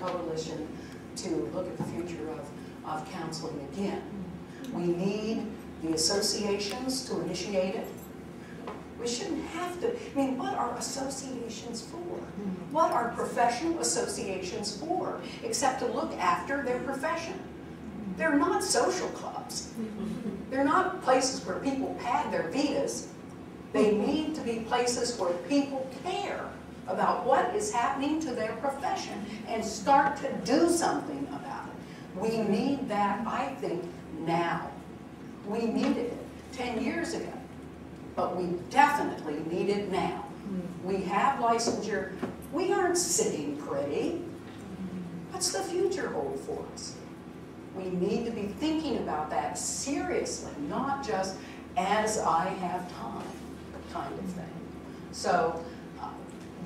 coalition to look at the future of, of counseling again. We need the associations to initiate it. We shouldn't have to, I mean, what are associations for? What are professional associations for, except to look after their profession? They're not social clubs. They're not places where people pad their vitas. They need to be places where people care about what is happening to their profession and start to do something about it. We need that, I think, now. We needed it 10 years ago, but we definitely need it now. Hmm. We have licensure. We aren't sitting pretty. What's the future hold for us? We need to be thinking about that seriously, not just as I have time kind of thing. So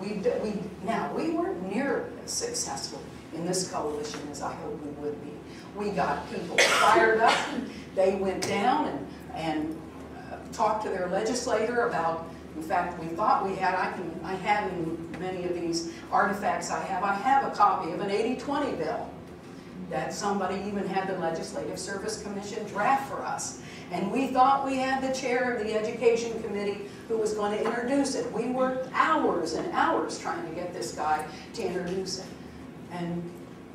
we, we, now, we weren't nearly as successful in this coalition as I hope we would be. We got people fired up. They went down and, and uh, talked to their legislator about, in fact, we thought we had, I can, I have in many of these artifacts I have, I have a copy of an 80-20 bill that somebody even had the Legislative Service Commission draft for us. And we thought we had the chair of the Education Committee who was going to introduce it. We worked hours and hours trying to get this guy to introduce it. And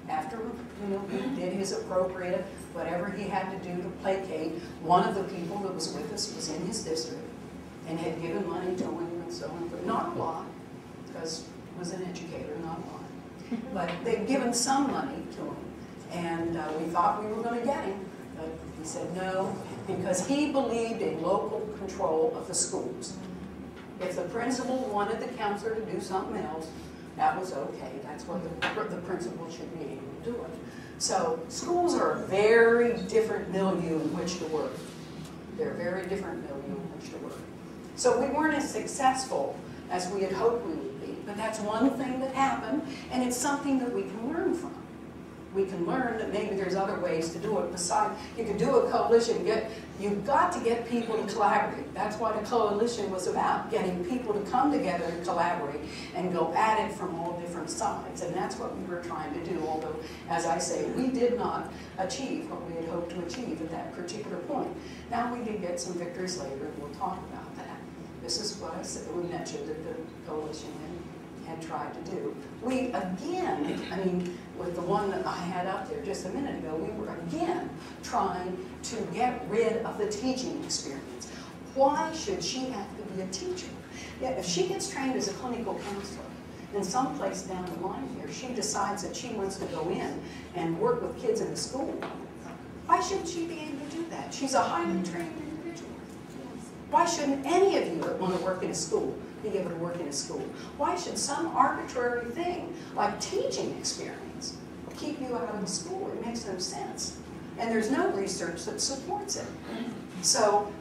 after you know, he did his appropriate, whatever he had to do to placate, one of the people that was with us was in his district and had given money to him and so on, but not a lot, because he was an educator, not a lot. But they'd given some money to him. And uh, we thought we were going to get him, he said no, because he believed in local control of the schools. If the principal wanted the counselor to do something else, that was okay. That's what the, the principal should be able to do it. So schools are a very different milieu in which to work. They're a very different milieu in which to work. So we weren't as successful as we had hoped we would be, but that's one thing that happened, and it's something that we can learn we can learn that maybe there's other ways to do it besides, you can do a coalition, get, you've got to get people to collaborate. That's what a coalition was about, getting people to come together and collaborate and go at it from all different sides. And that's what we were trying to do, although, as I say, we did not achieve what we had hoped to achieve at that particular point. Now we did get some victories later, and we'll talk about that. This is what I said, we mentioned that the coalition had tried to do. We again, I mean, with the one that I had up there just a minute ago, we were again trying to get rid of the teaching experience. Why should she have to be a teacher? If she gets trained as a clinical counselor, and someplace down the line here, she decides that she wants to go in and work with kids in the school, why shouldn't she be able to do that? She's a highly trained. Why shouldn't any of you that want to work in a school be able to work in a school? Why should some arbitrary thing like teaching experience keep you out of the school? It makes no sense. And there's no research that supports it. So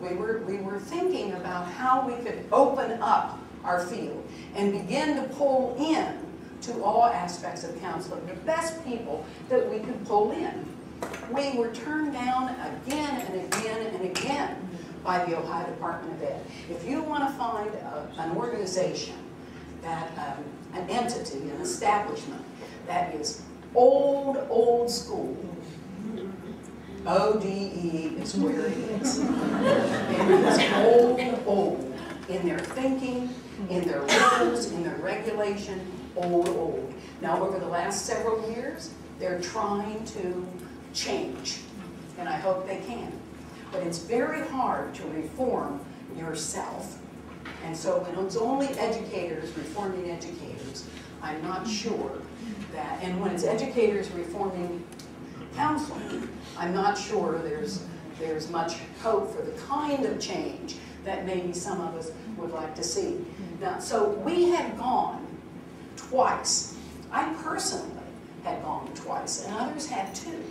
we were, we were thinking about how we could open up our field and begin to pull in to all aspects of counseling, the best people that we could pull in. We were turned down again and again and again by the Ohio Department of Ed. If you want to find a, an organization, that um, an entity, an establishment that is old, old school, ODE is where it is. it is old, old in their thinking, in their rules, in their regulation, old, old. Now, over the last several years, they're trying to change, and I hope they can. But it's very hard to reform yourself. And so when it's only educators reforming educators, I'm not sure that, and when it's educators reforming counseling, I'm not sure there's, there's much hope for the kind of change that maybe some of us would like to see. Now, so we had gone twice. I personally had gone twice, and others had too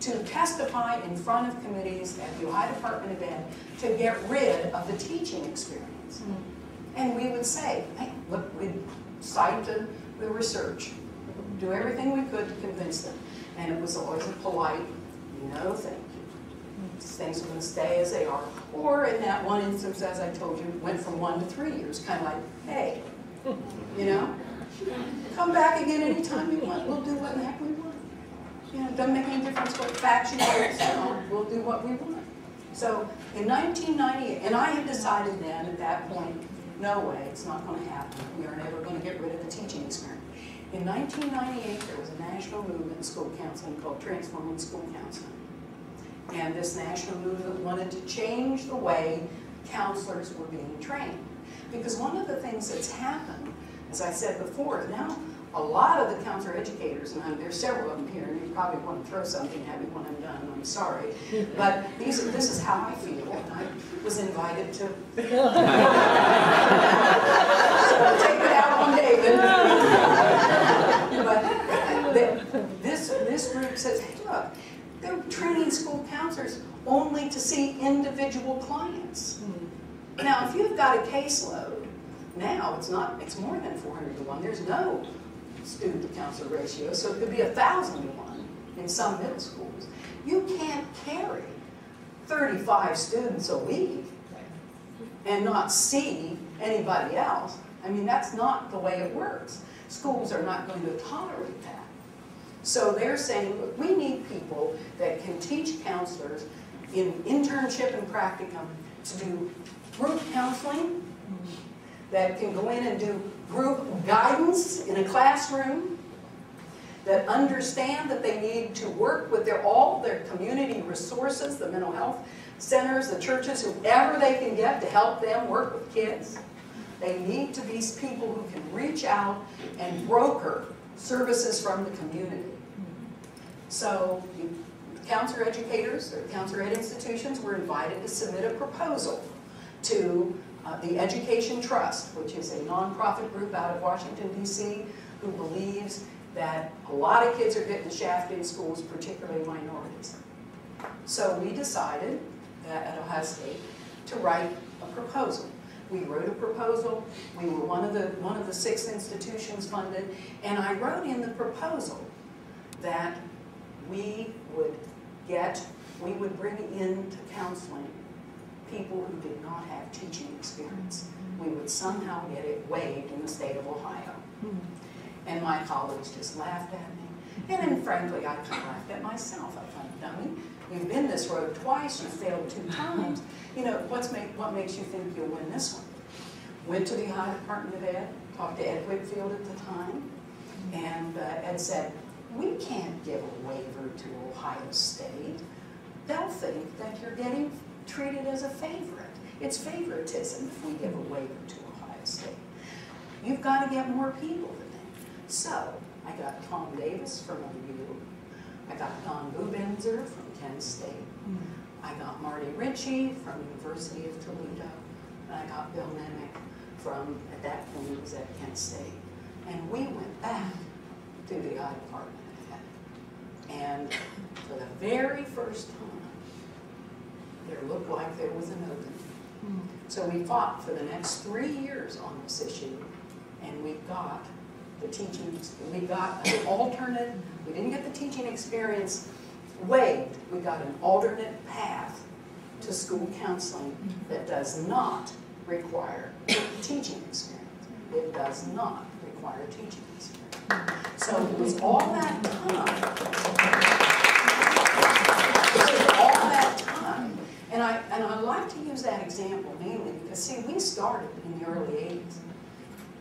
to testify in front of committees at the Ohio Department of Ed to get rid of the teaching experience. Mm -hmm. And we would say, hey, look, we'd cite the, the research, do everything we could to convince them. And it was always a polite, no thank you. Things are going to stay as they are. Or in that one instance, as I told you, went from one to three years, kind of like, hey, you know? Come back again anytime you want, we'll do what the heck we want. You know, it doesn't make any difference what faction you're on, we'll do what we want. So in 1998, and I had decided then at that point, no way, it's not going to happen. We are never going to get rid of the teaching experience. In 1998, there was a national movement in school counseling called Transforming School Counseling. And this national movement wanted to change the way counselors were being trained. Because one of the things that's happened, as I said before, now a lot of the counselor educators, and there's several of them here, and you probably want to throw something at me when I'm done, I'm sorry. But these, this is how I feel, and I was invited to. so take it out on David. but this, this group says, hey, look, they're training school counselors only to see individual clients. Now, if you've got a caseload, now it's not, it's more than 400 to 1. There's no student to counselor ratio, so it could be a 1,000 to 1 in some middle schools. You can't carry 35 students a week and not see anybody else. I mean, that's not the way it works. Schools are not going to tolerate that. So they're saying, look, we need people that can teach counselors in internship and practicum to do group counseling, that can go in and do group guidance in a classroom, that understand that they need to work with their, all their community resources, the mental health centers, the churches, whoever they can get to help them work with kids. They need to be people who can reach out and broker services from the community. So counselor educators or counselor ed institutions were invited to submit a proposal to uh, the Education Trust, which is a nonprofit group out of Washington, D.C., who believes that a lot of kids are getting shafted in schools, particularly minorities. So we decided that at Ohio State to write a proposal. We wrote a proposal. We were one of the one of the six institutions funded, and I wrote in the proposal that we would get, we would bring into counseling people who did not have teaching experience. We would somehow get it waived in the state of Ohio. And my colleagues just laughed at me. And then frankly, I kind of laughed at myself. I thought, dummy, you've been this road twice, you failed two times. You know, what's make, what makes you think you'll win this one? Went to the Ohio Department of Ed, talked to Ed Whitfield at the time, and uh, Ed said, we can't give a waiver to Ohio State. They'll think that you're getting treated as a favorite. It's favoritism if we give a waiver to Ohio State. You've got to get more people than that. So I got Tom Davis from OU. I got Don Bubenzer from Kent State. Mm-hmm. I got Marty Ritchie from University of Toledo. And I got Bill Nemick from, at that point, he was at Kent State. And we went back to the I Department. And for the very first time, there looked like there was an opening. Hmm. So we fought for the next three years on this issue, and we got the teaching, we got an alternate, we didn't get the teaching experience waived, we got an alternate path to school counseling that does not require teaching experience. It does not require teaching experience. So it was all that time And I, and I like to use that example mainly because, see, we started in the early 80s.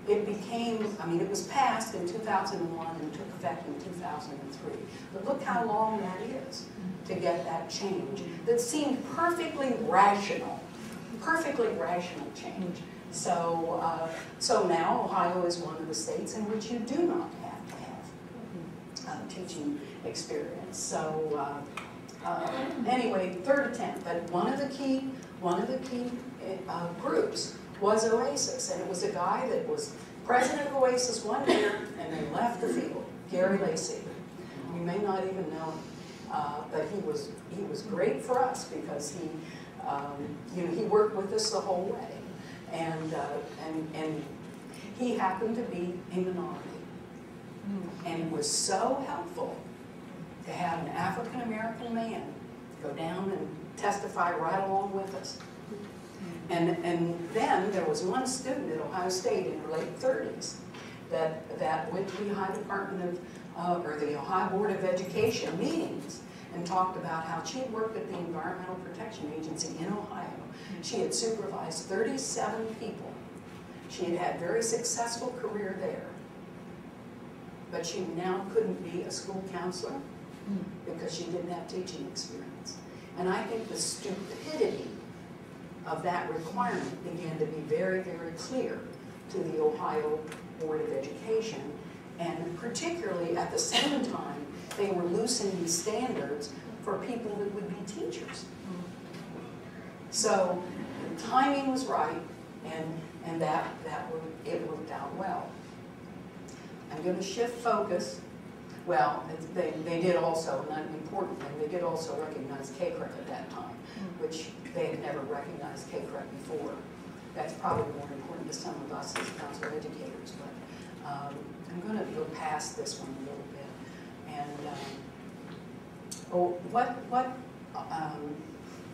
It became, I mean, it was passed in 2001 and took effect in 2003. But look how long that is to get that change that seemed perfectly rational, perfectly rational change. So, uh, so now Ohio is one of the states in which you do not have to have uh, teaching experience. So, uh, uh, anyway, third attempt, but one of the key, one of the key uh, groups was Oasis, and it was a guy that was president of Oasis one year and then left the field, Gary Lacey. You may not even know him, uh, but he was he was great for us because he, um, you know, he worked with us the whole way, and uh, and and he happened to be a minority, and was so helpful to have an African American man go down and testify right along with us. And, and then there was one student at Ohio State in her late 30s, that, that went to the Ohio Department of, uh, or the Ohio Board of Education meetings and talked about how she had worked at the Environmental Protection Agency in Ohio. She had supervised thirty-seven people. She had had a very successful career there. But she now couldn't be a school counselor because she didn't have teaching experience. And I think the stupidity of that requirement began to be very, very clear to the Ohio Board of Education. And particularly at the same time, they were loosening standards for people that would be teachers. So the timing was right and, and that, that it worked out well. I'm gonna shift focus. Well, they, they did also, and an important thing, they did also recognize CACREP at that time, which they had never recognized CACREP before. That's probably more important to some of us as council educators, but um, I'm gonna go past this one a little bit. And, um, oh, what, what um,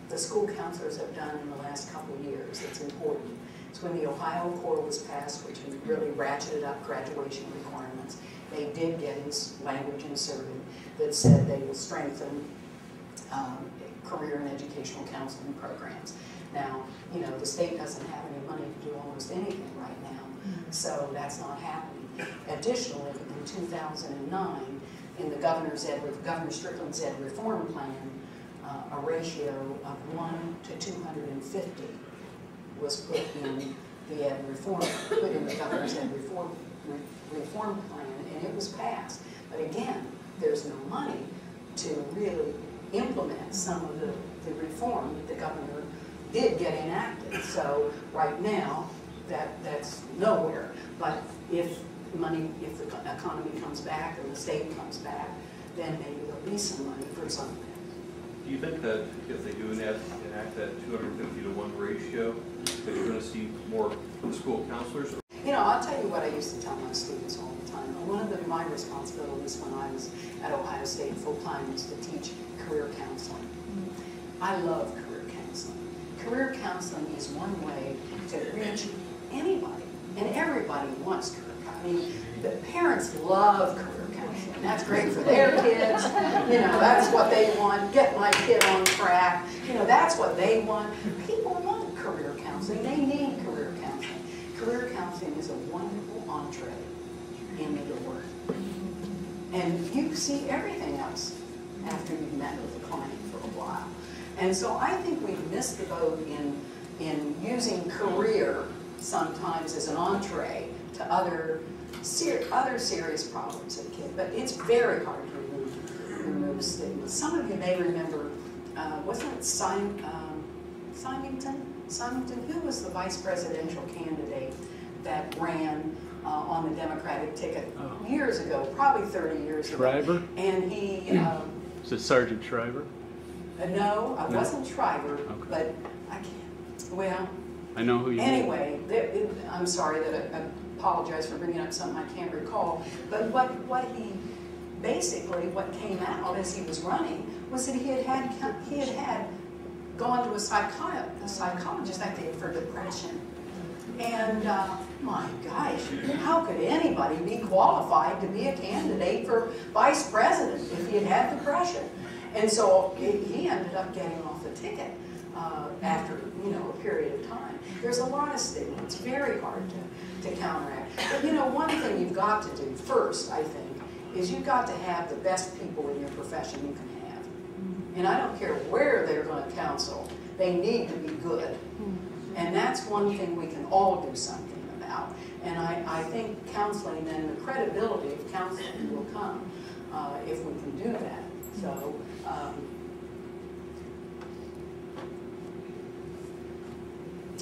the school counselors have done in the last couple of years that's important. It's when the Ohio Core was passed, which really ratcheted up graduation requirements. They did get language inserted that said they will strengthen um, career and educational counseling programs. Now, you know, the state doesn't have any money to do almost anything right now, so that's not happening. Additionally, in 2009, in the governor's ed, Governor Strickland's ed reform plan, uh, a ratio of one to 250 was put in the ed reform, put in the governor's ed reform, reform plan, and it was passed. But again, there's no money to really implement some of the, the reform that the governor did get enacted. So right now, that, that's nowhere. But if money, if the economy comes back and the state comes back, then maybe there'll be some money for something. Do you think that if they do enact, enact that two hundred and fifty to one ratio, that you're gonna see more school counselors? You know, I'll tell you what I used to tell my students the, my responsibilities when I was at Ohio State full-time was to teach career counseling. I love career counseling. Career counseling is one way to reach anybody, and everybody wants career counseling. I mean, the parents love career counseling. That's great for their kids. You know, that's what they want. Get my kid on track. You know, that's what they want. People want career counseling. They need career counseling. Career counseling is a wonderful entree in the door. And you see everything else after you've met with the client for a while. And so I think we've missed the boat in, in using career sometimes as an entree to other, ser- other serious problems in kids. But it's very hard to remove, remove stigma. Some of you may remember, uh, wasn't it Sim, um, Symington? Symington, who was the vice presidential candidate that ran uh, on the Democratic ticket Oh. years ago, probably 30 years ago? Shriver? And he, um, Is it Sargent Shriver? uh, no, I No? wasn't Shriver, Okay. but I can't, well, I know who you mean. anyway, there, it, I'm sorry that I, I apologize for bringing up something I can't recall, but what, what he, basically, what came out as he was running was that he had had, he had had gone to a psychi- a psychologist, I think, for depression. And, uh, my gosh, how could anybody be qualified to be a candidate for vice president if he had had depression? And so he ended up getting off the ticket uh, after, you know, a period of time. There's a lot of stigma. It's very hard to, to counteract. But, you know, one thing you've got to do first, I think, is you've got to have the best people in your profession you can have. And I don't care where they're going to counsel, they need to be good. And that's one thing we can all do something about. And I, I think counseling and the credibility of counseling will come uh, if we can do that. So, um,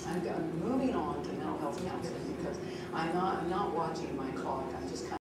I'm, moving on to mental health counseling because I'm not, I'm not watching my clock. I'm just kind